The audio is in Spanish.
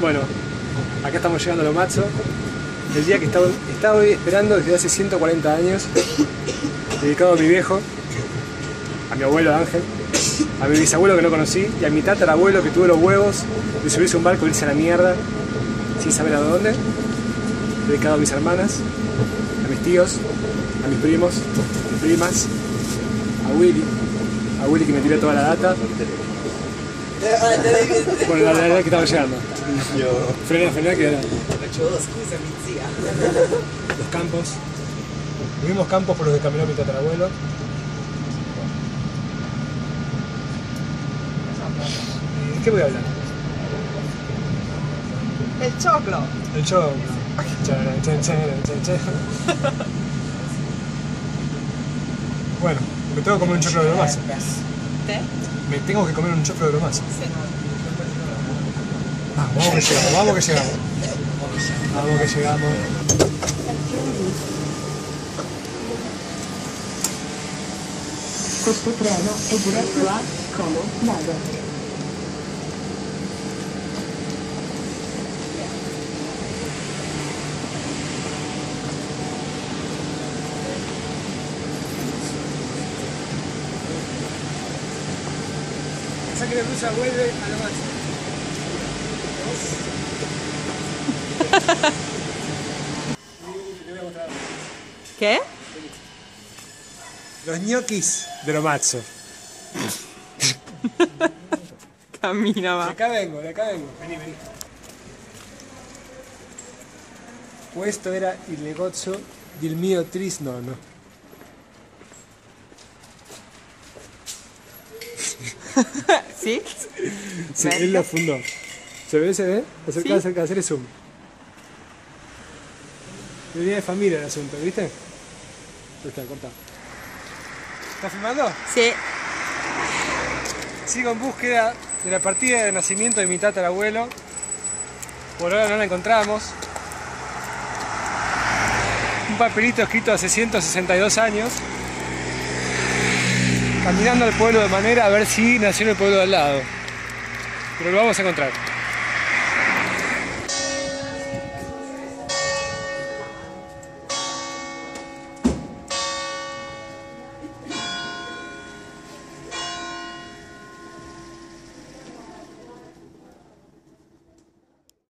Bueno, acá estamos llegando a lo macho. El día que estaba, hoy esperando desde hace 140 años. Dedicado a mi viejo, a mi abuelo Ángel, a mi bisabuelo que no conocí y a mi tatarabuelo que tuvo los huevos de subirse a un barco e irse a la mierda sin saber a dónde. Dedicado a mis hermanas, a mis tíos, a mis primos, a mis primas, a Willy, a Willy que me tiró toda la data. Bueno, la verdad es que estamos llegando. Frena, frena, que era. Los campos. Los mismos campos por los que caminó mi tatarabuelo. ¿De qué voy a hablar? El choclo. El chan. Bueno, me tengo que comer un choclo de bromazo. Me tengo que comer un choclo de bromazo. Vamos, vamos que llegamos, vamos que llegamos. Vamos que llegamos. Questo treno è diretto a Como Nado. La blusa vuelve a lo máximo. ¿Qué? Los ñoquis de lo macho. Camina, De va. acá vengo, de acá vengo. Vení, vení. Questo era il negozio del mio trisnonno. ¿Sí? Él lo fundó. ¿Se ve? ¿Se ve? Acerca, Sí. acerca, hacer zoom. Venía de familia el asunto, ¿viste? Ahí está, corta. ¿Estás filmando? Sí. Sigo en búsqueda de la partida de nacimiento de mi tatarabuelo. Por ahora no la encontramos. Un papelito escrito hace 162 años. Caminando al pueblo de manera a ver si nació en el pueblo de al lado. Pero lo vamos a encontrar.